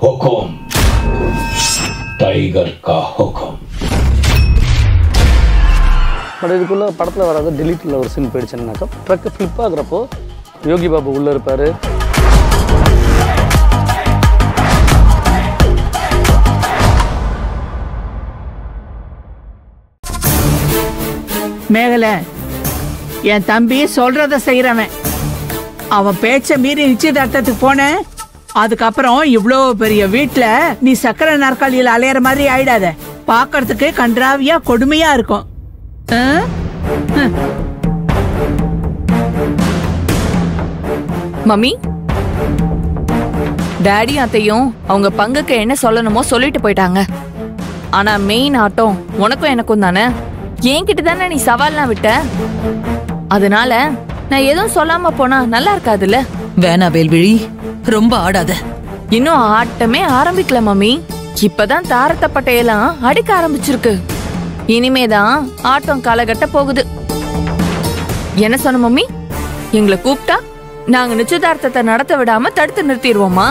हुक्म टाइगर का हुक्म பட் இதுக்குள்ளே படத்தில் வராத டெலிட்டில் ஒரு சீன் போயிடுச்சுன்னாக்கா ட்ரக்கு ஃப்ளிப் ஆகுறப்போ யோகி பாபு உள்ளே இருப்பார் மேகல என் தம்பி சொல்றத செய்யறவன் அவன் பேச்ச மீறி நிச்சயதார்த்தத்துக்கு போனேன் அதுக்கப்புறம் இவ்வளோ பெரிய வீட்ல நீ சக்கரை நாற்காலியில் அலையிற மாதிரி ஆயிடாத. பார்க்கறதுக்கு கன்றாவியா கொடுமையா இருக்கும்? மம்மி? டாடி அத்தையும் அவங்க பங்குக்கு என்ன சொல்லணுமோ சொல்லிட்டு போயிட்டாங்க. ஆனா மெயின் ஆட்டம் உனக்கும் எனக்கும் தானே? என்கிட்ட தானே நீ சவால்லாம் விட்ட? அதனால நான் எதுவும் சொல்லாம போனா நல்லா இருக்காதுல்ல? வேணா வேல்விழி. ரொம்ப ஆடாத. இன்னும் ஆட்டமே ஆரம்பிக்கல மம்மி. இப்பதான் தாரத்த பட்டையெல்லாம் அடிக்க ஆரம்பிச்சிருக்கு. இனிமேதான் ஆட்டம் காலகட்ட போகுது. என்ன சொன்ன மம்மி? எங்களை கூப்பிட்டா நாங்க நிச்சயதார்த்தத்தை நடத்த விடாம தடுத்து நிறுத்திடுவோமா?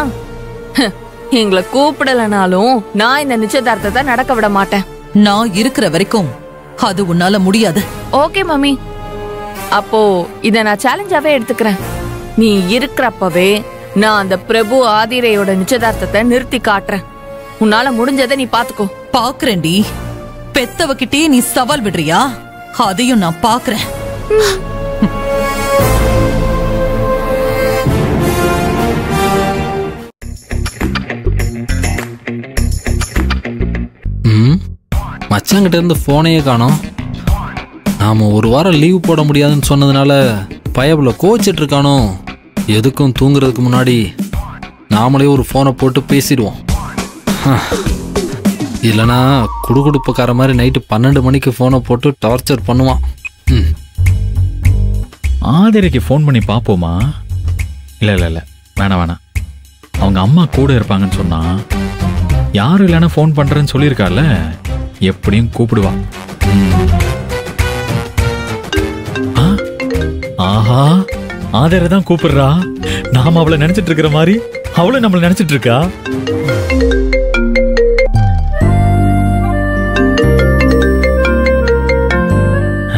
எங்களை கூப்பிடலனாலும் நான் இந்த நிச்சயதார்த்தத்தை நடக்க விட மாட்டேன். நான் இருக்கிற வரைக்கும் அது உன்னால முடியாது. Okay mummy. அப்போ இத நான் சேலஞ்சாவே எடுத்துக்கிறேன். நீ இருக்கிறப்பவே நான் அந்த பிரபு ஆதிரையோட நிச்சயதார்த்தத்தை நிறுத்தி காட்டுறேன். உன்னால முடிஞ்சதை நீ பாத்துக்கோ. பாக்குறேன்டி. பெத்தவகிட்டே நீ சவால் விடுறியா? அதையும் நான் பாக்குறேன். மச்சாங்கிட்ட இருந்து ஃபோனையே காணோம். நாம ஒரு வாரம் லீவ் போட முடியாதுன்னு சொன்னதுனால பயபுல கோச்சிட்டு இருக்கானோ? எதுக்கும் தூங்குறதுக்கு முன்னாடி நாமளே ஒரு ஃபோனை போட்டு பேசிடுவோம். இல்லைனா குடுகுடுப்புக்கார மாதிரி நைட்டு பன்னெண்டு மணிக்கு ஃபோனை போட்டு டார்ச்சர் பண்ணுவான். ம். ஆதிரைக்கு ஃபோன் பண்ணி பார்ப்போமா இல்லை இல்லை இல்லை. வேணாம் வேணாம். அவங்க அம்மா கூட இருப்பாங்கன்னு சொன்னா யாரும் இல்லைன்னா ஃபோன் பண்ணுறேன்னு சொல்லியிருக்கால எப்படியும் கூப்பிடுவான். ஆ, ஆஹா. ஆதரை தான் கூப்பிடுறா. நாம அவளை நினைச்சிட்டு இருக்கிற மாதிரி அவளும் நம்மளை நினைச்சிட்டு இருக்கா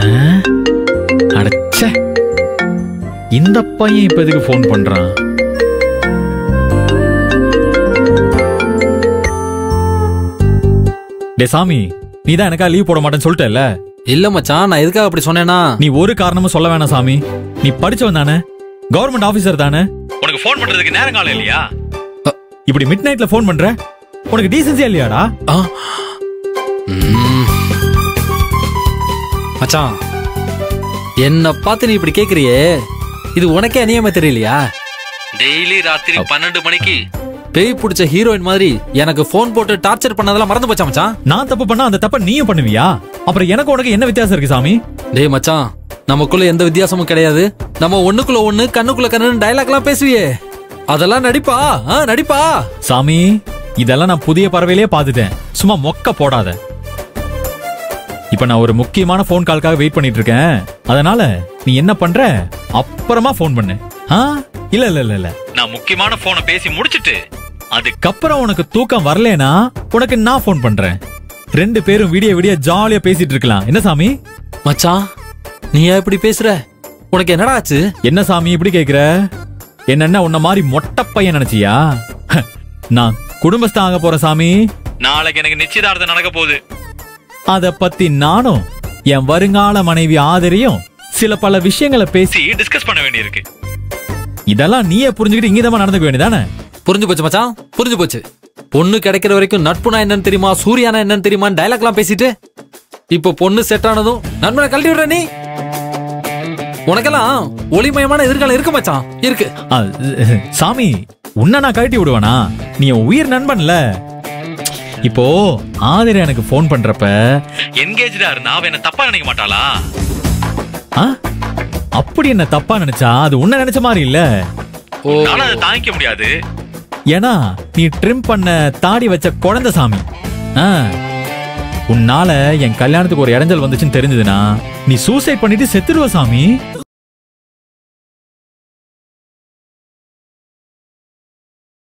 ஆ? இந்த பையன் இப்ப எதுக்கு ஃபோன் பண்றான்? டே சாமி நீ தான் எனக்கா லீவ் போட மாட்டேன்னு சொல்லிட்டல இல்லை மச்சான் நான் எதுக்காக அப்படி சொன்னேன்னா? நீ ஒரு காரணமும் சொல்ல வேணாம் சாமி. நீ படிச்சவன் தானே? கவர்மெண்ட் ஆபீசர் தானே? உனக்கு ஃபோன் பண்றதுக்கு நேரம் காலம் இல்லையா? இப்படி மிட் நைட்ல ஃபோன் பண்ற? உனக்கு டீசன்சியா இல்லையாடா. மச்சான் என்ன பார்த்து நீ இப்படி கேக்குறியே? இது உனக்கே அநியமா தெரியலையா? டெய்லி ராத்திரி பன்னெண்டு மணிக்கு. பேய் பிடிச்ச ஹீரோயின் மாதிரி எனக்கு ஃபோன் போட்டு டார்ச்சர் பண்ணதெல்லாம் மறந்து போச்சா மச்சான்? நான் தப்பு பண்ணா அந்த தப்ப நீயும் பண்ணுவியா? அப்புறம் எனக்கு உனக்கு என்ன வித்தியாசம் இருக்கு சாமி? டேய் மச்சான் நமக்குள்ள எந்த வித்தியாசமும் கிடையாது. நம்ம ஒண்ணுக்குள்ள ஒண்ணு கண்ணுக்குள்ள கண்ணு டைலாக்லாம் பேசுவியே. அதெல்லாம் நடிப்பா? ஆ, நடிப்பா? சாமி இதெல்லாம் நான் புதிய பறவையிலே பார்த்துட்டேன். சும்மா மொக்க போடாத. இப்ப நான் ஒரு முக்கியமான ஃபோன் கால்க்காக வெயிட் பண்ணிட்டு இருக்கேன் அதனால நீ என்ன பண்ற? அப்புறமா ஃபோன் பண்ணு. ஆ? இல்ல இல்ல இல்ல இல்ல. நான் முக்கியமான போனை பேசி முடிச்சிட்டு அதுக்கப்புறம் உனக்கு தூக்கம் வரலனா உனக்கு நான் ஃபோன் பண்றேன். ரெண்டு பேரும் விடிய விடிய ஜாலியா பேசிட்டு இருக்கலாம். என்ன சாமி? மச்சான் நீ இப்படி பேசுற? உனக்கு என்னடா ஆச்சு? என்ன சாமி இப்படி கேக்குற? என்னென்ன உன்ன மாதிரி மொட்டை பையன் நினைச்சியா? நான் குடும்பஸ்தான் ஆக போறேன் சாமி. நாளைக்கு எனக்கு நிச்சயதார்த்தம் நடக்க போகுது. அத பத்தி நானும் என் வருங்கால மனைவி ஆதரியும் சில பல விஷயங்களை பேசி டிஸ்கஸ் பண்ண வேண்டியிருக்கு. இதெல்லாம் நீயே புரிஞ்சுக்கிட்டு இங்கதான் நடந்துக்க வேண்டியதானே புரிஞ்சு போச்சு மச்சான் புரிஞ்சு போச்சு. பொண்ணு கிடைக்கிற வரைக்கும் நட்புனா என்னன்னு தெரியுமா? சூர்யானா என்னன்னு தெரியுமா டைலாக்லாம் பேசிட்டு? இப்போ பொண்ணு செட் ஆனதும் நண்பனை கழட்டி விடுற நீ? உனக்கெல்லாம் ஒளிமயமான எதிர்காலம் இருக்கு மச்சான். இருக்கு. சாமி உன்னை நான் கழட்டி விடுவேனா? நீ உயிர் நண்பன்ல. இப்போ ஆதிரை எனக்கு ஃபோன் பண்றப்ப என்கேஜா இருந்தா அவ என்ன தப்பா நினைக்க மாட்டாளா? அப்படி என்ன தப்பா நினைச்சா அது உன்ன நினைச்ச மாதிரி இல்ல. தாங்கிக்க முடியாது. ஏன்னா நீ ட்ரிம் பண்ண தாடி வச்ச குழந்தை சாமி. உன்னால என் கல்யாணத்துக்கு ஒரு இடைஞ்சல் வந்துச்சுன்னு தெரிஞ்சதுன்னா நீ சூசைட் பண்ணிட்டு செத்துடுவ சாமி.